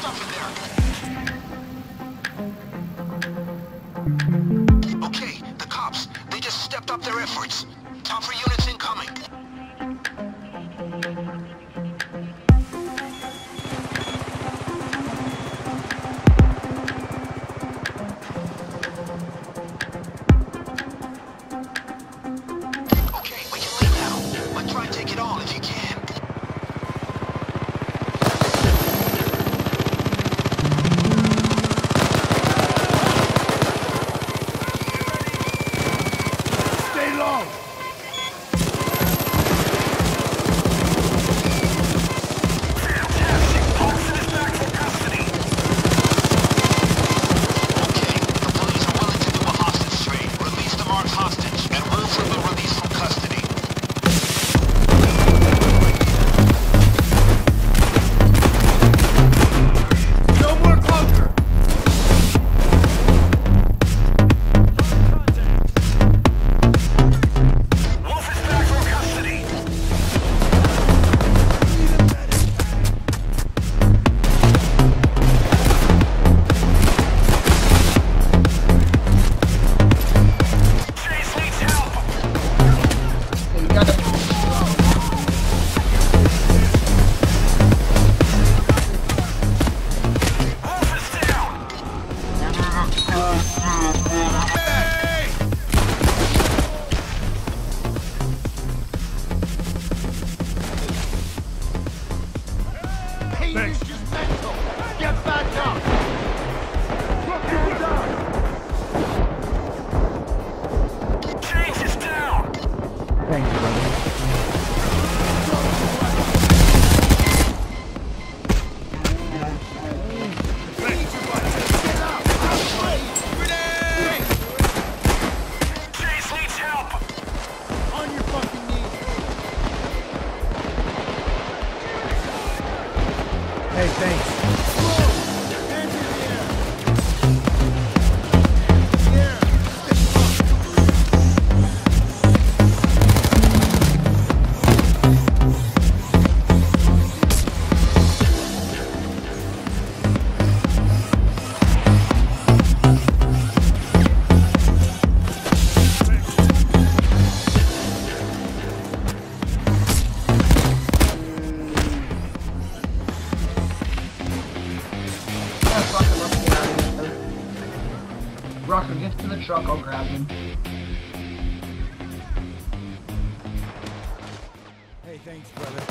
stuff in there. Thanks, brother. Truck, I'll grab him. Hey, thanks, brother.